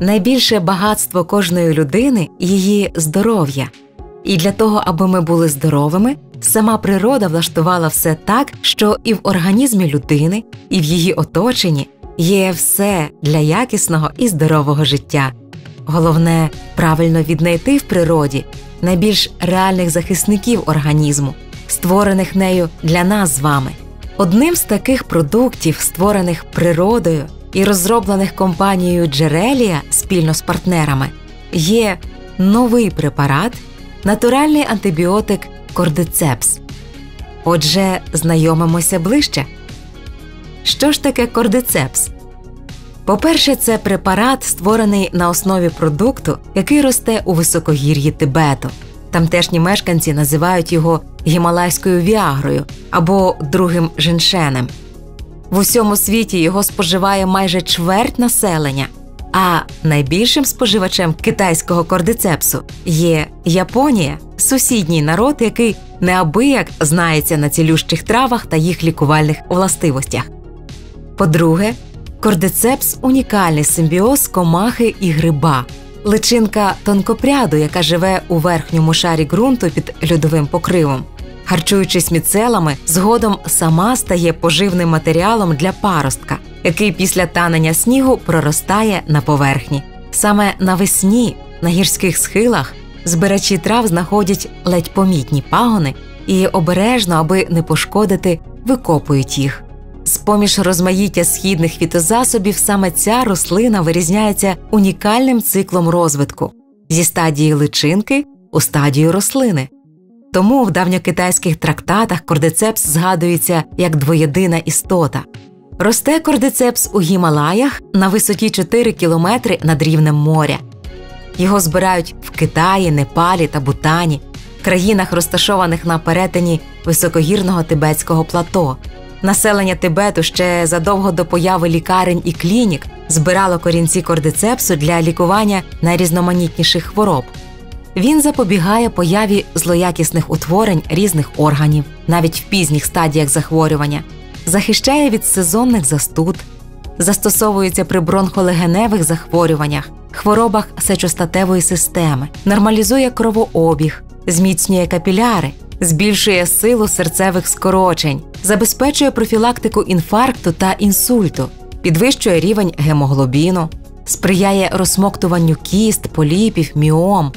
найбільше багатство кожної людини її здоров'я. І для того, аби ми були здоровими, сама природа влаштувала все так, що і в організмі людини, і в її оточенні є все для якісного і здорового життя. Головне правильно віднайти в природі найбільш реальних захисників організму, створених нею для нас з вами. Одним з таких продуктів, створених природою і розроблених компанією Джерелія спільно з партнерами, є новий препарат, натуральний антибіотик кордицепс. Отже, знайомимося ближче. Що ж таке кордицепс? По-перше, це препарат, створений на основі продукту, який росте у високогір'ї Тибету. Тамтешні мешканці називають його гімалайською віагрою або другим женшенем. В усьому світі його споживає майже чверть населення, а найбільшим споживачем китайського кордицепсу є Японія, сусідній народ, який неабияк знається на цілющих травах та їх лікувальних властивостях. По-друге, кордицепс унікальний симбіоз комахи і гриба, личинка тонкопряду, яка живе у верхньому шарі ґрунту під льодовим покривом. Харчуючись міцелами, згодом сама стає поживним матеріалом для паростка, який після танення снігу проростає на поверхні. Саме навесні на гірських схилах збирачі трав знаходять ледь помітні пагони і обережно, аби не пошкодити, викопують їх. З поміж розмаїття східних фітозасобів саме ця рослина вирізняється унікальним циклом розвитку зі стадії личинки у стадію рослини. Тому в давньокитайських трактатах кордицепс згадується як двоєдина істота. Росте кордицепс у Гімалаях на висоті 4 кілометри над рівнем моря. Його збирають в Китаї, Непалі та Бутані, країнах, розташованих на перетині високогірного тибетського плато. Населення Тибету ще задовго до появи лікарень і клінік збирало корінці кордицепсу для лікування найрізноманітніших хвороб. Він запобігає появі злоякісних утворень різних органів, навіть в пізніх стадіях захворювання, захищає від сезонних застуд, застосовується при бронхолегеневих захворюваннях, хворобах сечостатевої системи, нормалізує кровообіг, зміцнює капіляри, збільшує силу серцевих скорочень, забезпечує профілактику інфаркту та інсульту, підвищує рівень гемоглобіну, сприяє розсмоктуванню кіст, поліпів, міом,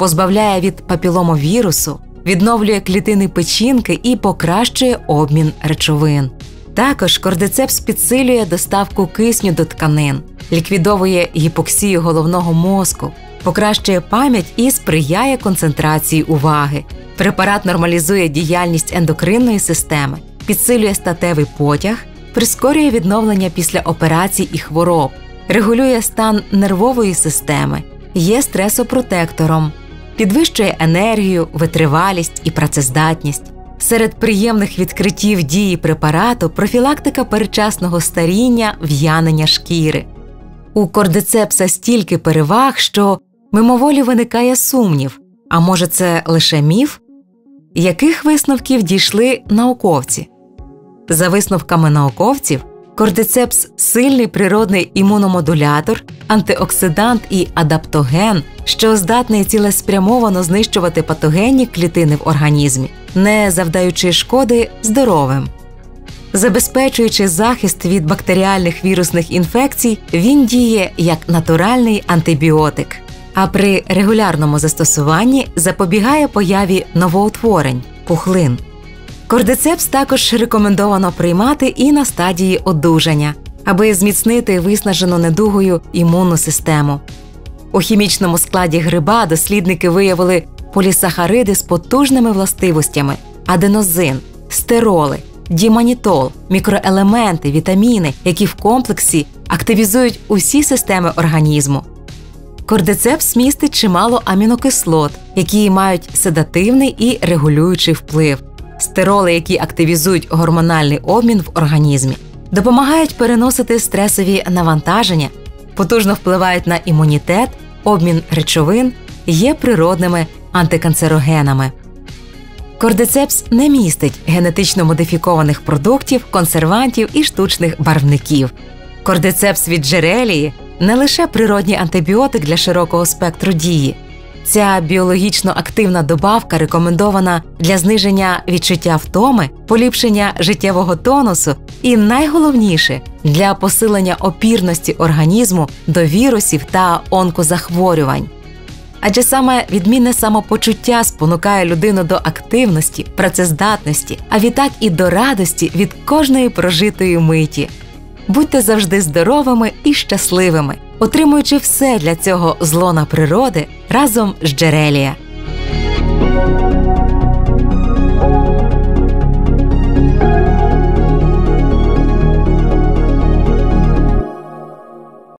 позбавляє від папіломовірусу, відновлює клітини печінки і покращує обмін речовин. Також кордицепс підсилює доставку кисню до тканин, ліквідовує гіпоксію головного мозку, покращує пам'ять і сприяє концентрації уваги. Препарат нормалізує діяльність ендокринної системи, підсилює статевий потяг, прискорює відновлення після операцій і хвороб, регулює стан нервової системи, є стресопротектором, підвищує енергію, витривалість і працездатність. Серед приємних відкриттів дії препарату профілактика передчасного старіння, в'янення шкіри. У кордицепса стільки переваг, що мимоволі виникає сумнів, а може, це лише міф? Яких висновків дійшли науковці? За висновками науковців, Кордицепс сильний природний імуномодулятор, антиоксидант і адаптоген, що здатний цілеспрямовано знищувати патогенні клітини в організмі, не завдаючи шкоди здоровим. Забезпечуючи захист від бактеріальних вірусних інфекцій, він діє як натуральний антибіотик, а при регулярному застосуванні запобігає появі новоутворень пухлин. Кордицепс також рекомендовано приймати і на стадії одужання, аби зміцнити виснажену недугою імунну систему. У хімічному складі гриба дослідники виявили полісахариди з потужними властивостями, аденозин, стероли, діманітол, мікроелементи, вітаміни, які в комплексі активізують усі системи організму. Кордицепс містить чимало амінокислот, які мають седативний і регулюючий вплив стероли, які активізують гормональний обмін в організмі, допомагають переносити стресові навантаження, потужно впливають на імунітет, обмін речовин, є природними антиканцерогенами. Кордицепс не містить генетично модифікованих продуктів, консервантів і штучних барвників. Кордицепс від джерелії не лише природній антибіотик для широкого спектру дії. Ця біологічно активна добавка рекомендована для зниження відчуття втоми, поліпшення життєвого тонусу і найголовніше для посилення опірності організму до вірусів та онкозахворювань. Адже саме відмінне самопочуття спонукає людину до активності, працездатності, а відтак і до радості від кожної прожитої миті. Будьте завжди здоровими і щасливими, отримуючи все для цього злона природи разом з Джерелія.